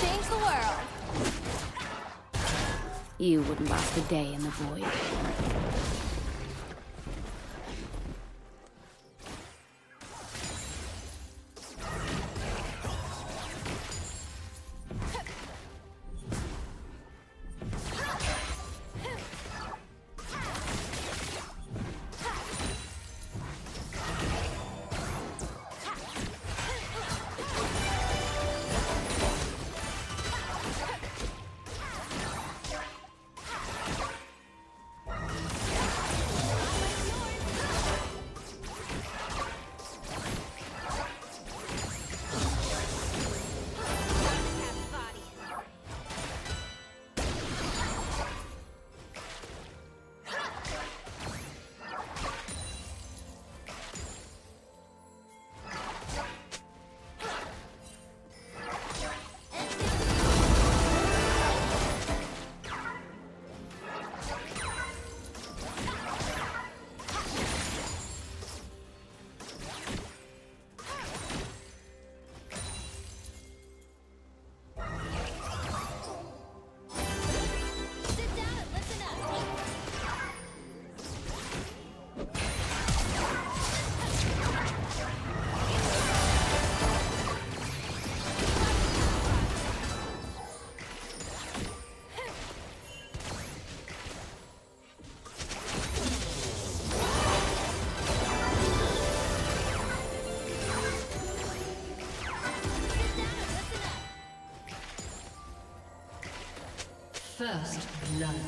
change the world. You wouldn't last a day in the void. First blood.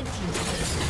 Red Team's turret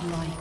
Godlike.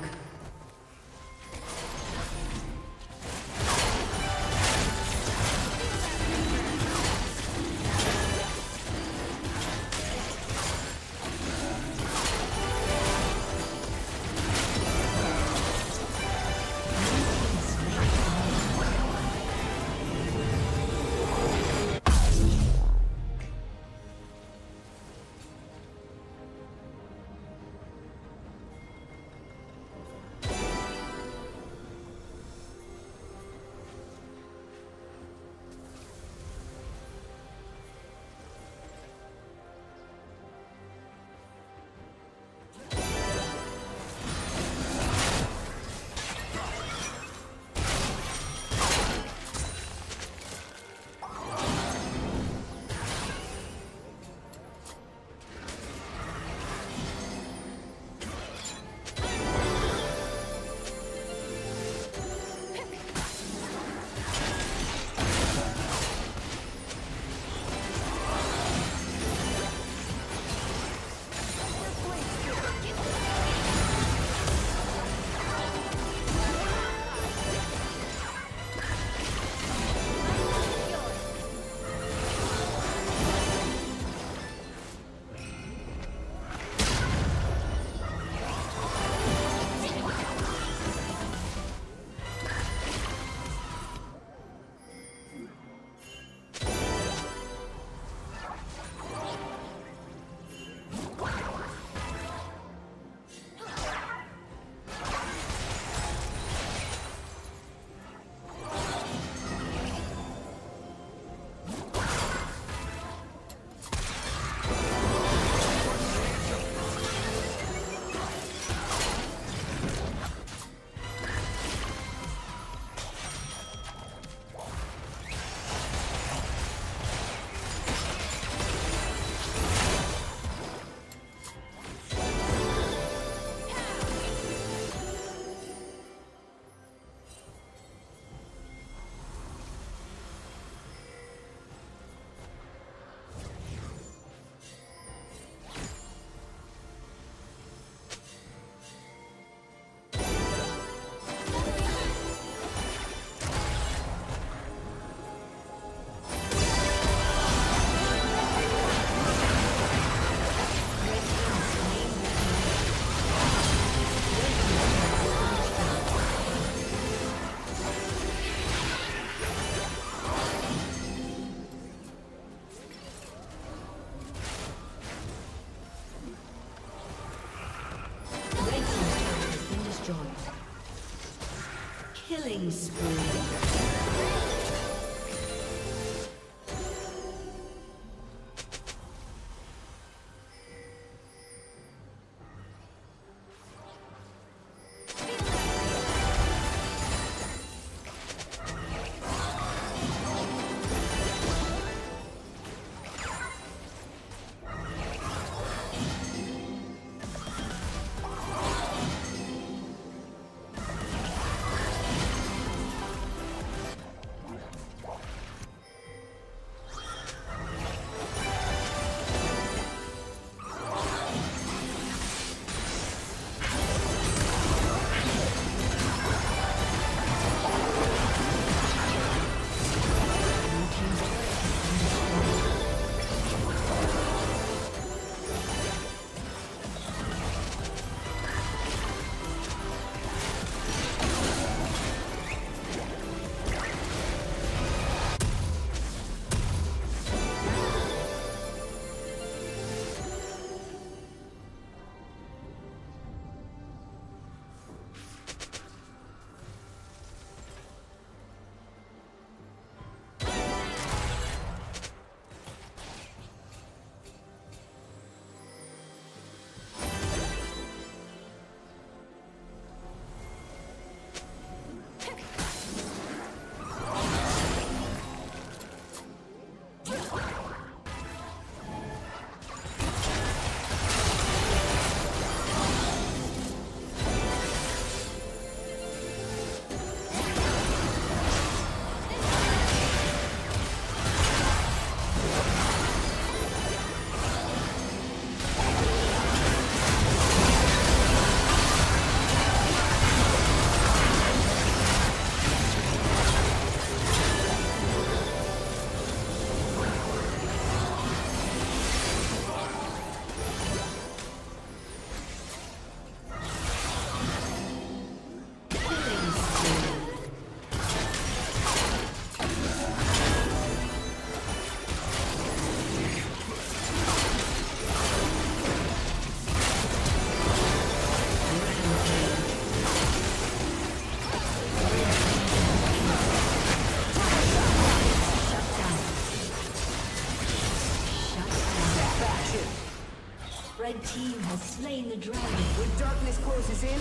Team has slain the dragon. When darkness closes in,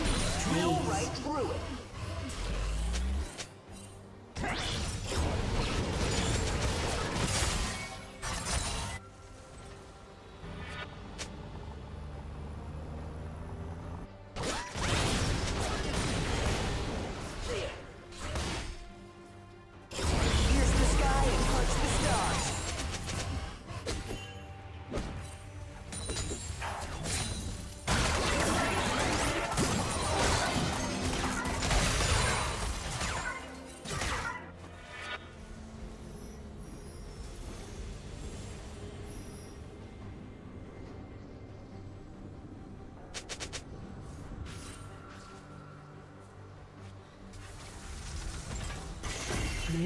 drill right through it. Pierce the sky and punch the stars.